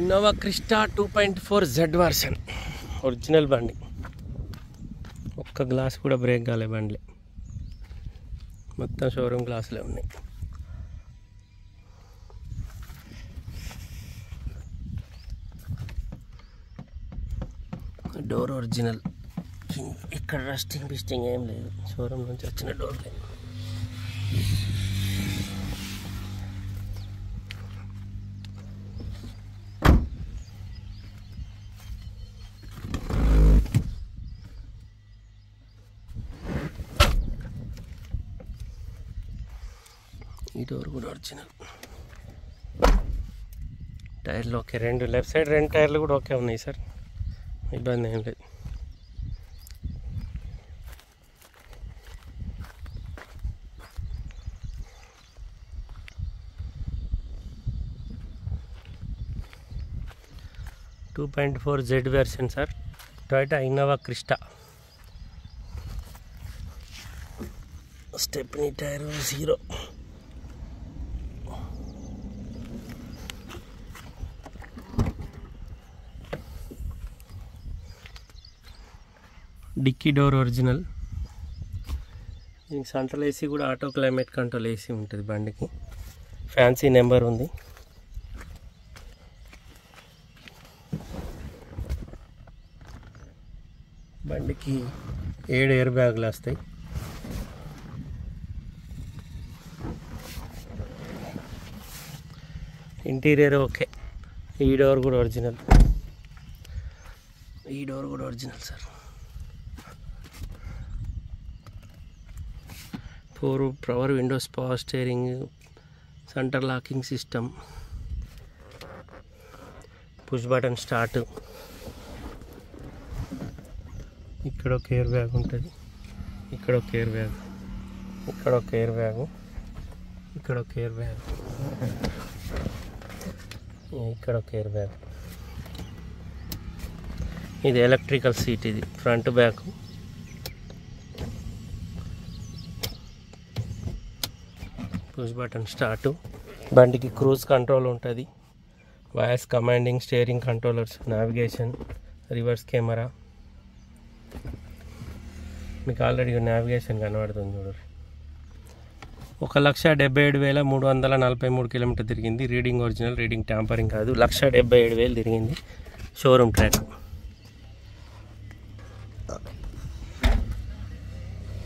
Innova Crysta two point four Z version original బండి ఒక్క glass కూడా బ్రేక్ కాలే బండ్లే. మొత్తం షోరూమ్ గ్లాసులే ఉన్నాయి. డోర్ ఒరిజినల్ ఇక్కడ రస్టింగ్ బిస్టింగ్ ఏం లేదు. షోరూమ్ నుంచి వచ్చిన డోర్లే ఈ డోర్ కూడా ఒరిజినల్ టైర్లు ఓకే రెండు లెఫ్ట్ సైడ్ రెండు టైర్లు కూడా ఓకే ఉన్నాయి సార్ ఇబ్బంది ఏం లేదు two point four Z version sir Toyota Innova Crysta stepney tyre zero dicky door original. దీనికి సెంట్రల్ ఏసీ కూడా ఆటో క్లైమేట్ కంట్రోల్ ఏసీ ఉంటుంది బండికి. ఫ్యాన్సీ నెంబర్ ఉంది. బండికి ఏడు ఎయిర్ బ్యాగులు వస్తాయి. Interior okay. ఈ డోర్ కూడా ఒరిజినల్. ఈ డోర్ కూడా original sir. Four power windows power steering centre locking system. Push button start. ఇక్కడ ఒక ఎయిర్ బ్యాగ్ ఉంటుంది. ఇక్కడ ఒక ఎయిర్ బ్యాగ్. ఇక్కడ ఒక ఎయిర్ బ్యాగ్. ఇక్కడ ఒక ఎయిర్ బ్యాగ్. ఇక్కడ ఒక ఎయిర్ బ్యాగ్. ఇది ఎలక్ట్రికల్ సీట్ ఇది front back cruise button start. బండికి క్రూజ్ కంట్రోల్ ఉంటుంది. Voice commanding steering controllers navigation reverse camera. మీకు ఆల్రెడీ నావిగేషన్ కనబడుతుంది చూడండి ఒక లక్ష డెబ్బై ఏడు వేల మూడు వందల నలభై మూడు కిలోమీటర్ తిరిగింది. రీడింగ్ ఒరిజినల్ రీడింగ్ ట్యాంపరింగ్ కాదు. లక్ష డెబ్బై ఏడు వేలు తిరిగింది. Showroom track.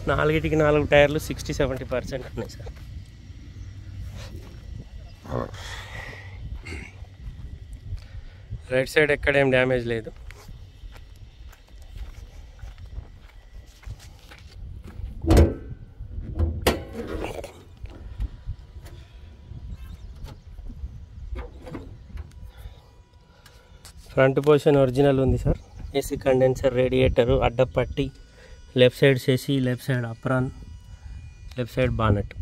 నాలుగిటికి నాలుగు టైర్లు సిక్స్టీ సెవెంటీ పర్సెంట్ ఉన్నాయి సార్. రైట్ సైడ్ ఎక్కడేం డ్యామేజ్ లేదు. ఫ్రంట్ పోర్షన్ ఒరిజినల్ ఉంది సార్. ఏసీ కండెన్సర్ రేడియేటరు అడ్డపట్టి లెఫ్ట్ సైడ్ చేసి left side apron left side bonnet.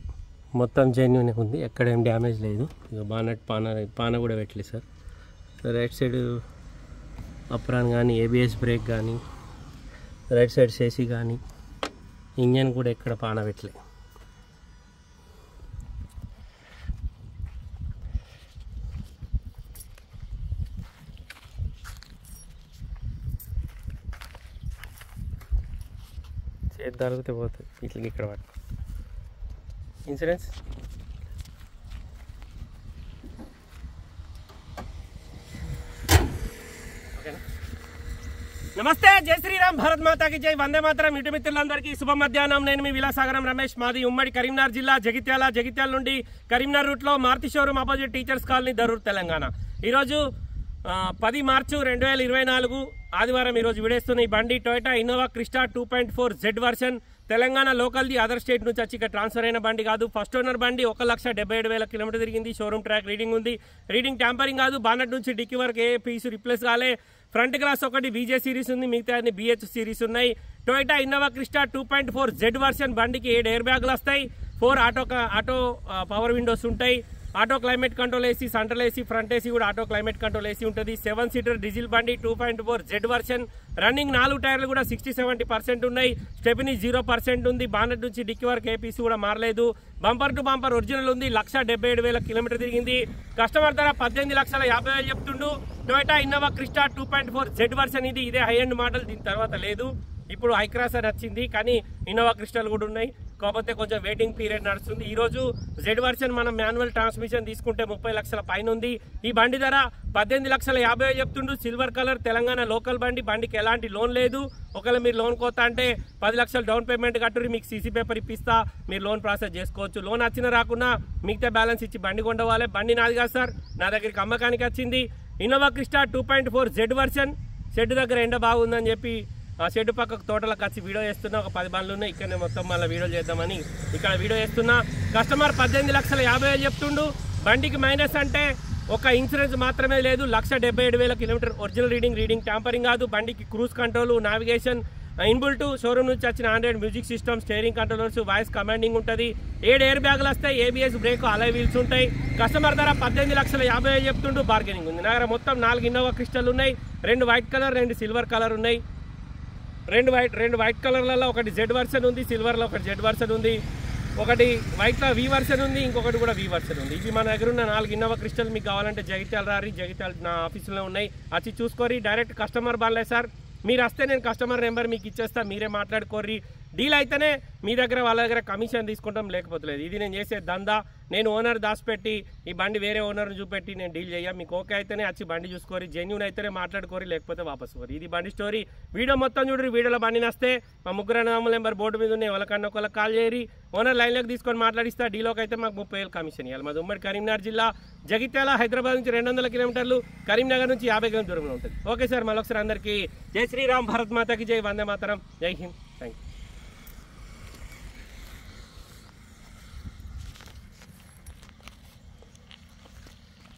మొత్తం జెన్యున్ ఉంది. ఎక్కడేం డ్యామేజ్ లేదు. ఇక బానట్ పాన పాన కూడా పెట్టలేదు సార్. రైట్ సైడ్ అప్రాన్ కానీ ఏబిఎస్ బ్రేక్ కానీ రైట్ సైడ్ చేసి కానీ ఇంజన్ కూడా ఎక్కడ పాన పెట్టలేదు. చేతి పోతుంది ఇట్లా ఇక్కడ పట్టు. ఇన్సూరెన్స్? నమస్తే జై శ్రీరామ్ భారత్ మాతాకి జై. వందే మాతరం. ఇటు మిత్రులందరికీ శుభ మధ్యాహ్నం. నేను మీ విలాసాగరం రమేష్. మాది ఉమ్మడి కరీంనగర్ జిల్లా జగిత్యాల జగిత్యాల నుండి కరీంనగర్ రూట్లో Maruti showroom opposite teachers colony Dharur Telangana. ఈరోజు పది మార్చు రెండు వేల ఇరవై నాలుగు ఆదివారం ఈరోజు విడేస్తున్న ఈ బండి Toyota Innova Crysta two point four Z version Telangana లోకల్ది other state నుంచి వచ్చి ఇక్కడ ట్రాన్స్ఫర్ అయిన బండి కాదు. ఫస్ట్ ఓనర్ బండి ఒక లక్ష డెబ్బై ఏడు వేల కిలోమీటర్ తిరిగింది. షోరూమ్ ట్రాక్ రీడింగ్ ఉంది. రీడింగ్ ట్యాంపరింగ్ కాదు. బానట్ నుంచి డిక్కీ వరకు ఏ పీస్ రిప్లేస్ కాలే. ఫ్రంట్ గ్లాస్ ఒకటి బీజే సిరీస్ ఉంది. మిగతా అన్ని బిహెచ్ సిరీస్ ఉన్నాయి. Toyota Innova Crysta two point four Z version బండికి ఏడు ఎయిర్ బ్యాగులు వస్తాయి. Four auto auto power windows ఉంటాయి. Auto climate control AC central AC front AC కూడా ఆటో క్లైమేట్ కంట్రోల్ ఏసీ ఉంటుంది. సెవెన్ సీటర్ డీజిల్ బండి two point four Z version running నాలుగు టైర్లు కూడా సిక్స్టీ సెవెంటీ పర్సెంట్ ఉన్నాయి. స్టెపినీ జీరో పర్సెంట్ ఉంది. Bonnet నుంచి డిక్కి వరకు ఏపీసీ కూడా మారలేదు. బంపర్ టు బంపర్ ఒరిజినల్ ఉంది. లక్ష డెబ్బై ఏడు వేల కిలోమీటర్ తిరిగింది. కస్టమర్ ధర పద్దెనిమిది లక్షల యాభై వేలు చెప్తుండు. Toyota Innova Crysta two point four Z version ఇది. ఇదే హై అండ్ మోడల్ దీని తర్వాత లేదు. ఇప్పుడు హైక్రాస్ అని వచ్చింది. కానీ ఇన్నోవా క్రిస్టల్ కూడా ఉన్నాయి. కాకపోతే కొంచెం వెయిటింగ్ పీరియడ్ నడుస్తుంది. ఈ రోజు జెడ్ వర్షన్ మనం మాన్యువల్ ట్రాన్స్మిషన్ తీసుకుంటే ముప్పై లక్షల పైన ఉంది. ఈ బండి ధర పద్దెనిమిది లక్షల యాభై చెప్తుండు సిల్వర్ కలర్ తెలంగాణ లోకల్ బండి. బండికి ఎలాంటి లోన్ లేదు. ఒకవేళ మీరు లోన్ కోతా అంటే పది లక్షలు డౌన్ పేమెంట్ కట్టుర్రి మీకు సీసీ పేపర్ ఇప్పిస్తా. మీరు లోన్ ప్రాసెస్ చేసుకోవచ్చు. లోన్ వచ్చినా రాకుండా మిగతా బ్యాలెన్స్ ఇచ్చి బండి కొండవాలి బండి నాది కాదు సార్. నా దగ్గరికి అమ్మకానికి వచ్చింది. Innova Crysta two point four Z version shed దగ్గర ఎండ బాగుందని చెప్పి ఆ షెడ్ పక్కకు తోటలకు వచ్చి వీడియో చేస్తున్నా ఒక పది బండ్లు ఉన్నాయి ఇక్కడనే మొత్తం మళ్ళీ వీడియో చేద్దామని. ఇక్కడ వీడియో చేస్తున్నా. కస్టమర్ పద్దెనిమిది లక్షల యాభై వేలు చెప్తుండు. బండికి మైనస్ అంటే ఒక ఇన్సూరెన్స్ మాత్రమే లేదు. లక్ష డెబ్బై ఏడు వేల kilometre original reading reading tampering కాదు. బండికి cruise control navigation inbuilt showroom నుంచి వచ్చిన Android music system steering controllers voice commanding ఉంటుంది. ఏడు ఎయిర్ బ్యాగులు వస్తాయి ఏబిఎస్ బ్రేక్ అలై వీల్స్ ఉంటాయి. కస్టమర్ ధర పద్దెనిమిది లక్షల యాభై వేలు చెప్తుంటూ బార్గెనింగ్ ఉంది. నా దగ్గర మొత్తం నాలుగు ఇన్నోవా క్రిస్టల్ ఉన్నాయి. రెండు వైట్ కలర్ రెండు సిల్వర్ కలర్ ఉన్నాయి. రెండు వైట్ రెండు వైట్ కలర్లలో ఒకటి జెడ్ వర్షన్ ఉంది సిల్వర్లో ఒకటి జెడ్ వర్షన్ ఉంది. ఒకటి వైట్లో వి వర్షన్ ఉంది ఇంకొకటి కూడా వి వర్షన్ ఉంది. ఇవి మన దగ్గర ఉన్న నాలుగు ఇన్నోవా క్రిస్టల్ మీకు కావాలంటే జగిత్యాల రారి జగిత్యాల నా ఆఫీసులో ఉన్నాయి. వచ్చి చూసుకోరి డైరెక్ట్ కస్టమర్ బాగాలే సార్. మీరు వస్తే నేను కస్టమర్ నెంబర్ మీకు ఇచ్చేస్తా మీరే మాట్లాడుకోర్రి. డీల్ అయితేనే మీ దగ్గర వాళ్ళ దగ్గర కమిషన్ తీసుకుంటాం లేకపోతే లేదు. ఇది నేను చేసే దందా. నేను ఓనర్ దాచిపెట్టి ఈ బండి వేరే ఓనర్ని చూపెట్టి నేను డీల్ చేయ మీకు ఓకే అయితేనే వచ్చి బండి చూసుకోరి జెన్యున్ అయితేనే మాట్లాడుకోరి లేకపోతే వాపస్ కోరి ఇది బండి స్టోరీ. వీడియో మొత్తం చూడరు వీడియోలో బండి నస్తే. మా ముగ్గురు అన్నదమ్ముల నెంబర్ బోర్డు మీద ఉన్నాయి. వాళ్ళకన్నా ఒకళ్ళకి కాల్ చేయరి ఓనర్ లైన్లోకి తీసుకొని మాట్లాడిస్తా. డీలోకి అయితే మాకు ముప్పై వేలు కమిషన్ ఇవ్వాలి మాది ఉమ్మడి కరీంనగర్ జిల్లా. జగిత్యాల హైదరాబాద్ నుంచి రెండు వందల కిలోమీటర్లు. కరీంనగర్ నుంచి యాభై కిలోమీటర్ దూరంలో ఉంటుంది. ఓకే సార్ మరొకసారి అందరికీ జై శ్రీరామ్. భారత్ మాతకి జై. వందే మాతరం. జై హింద్.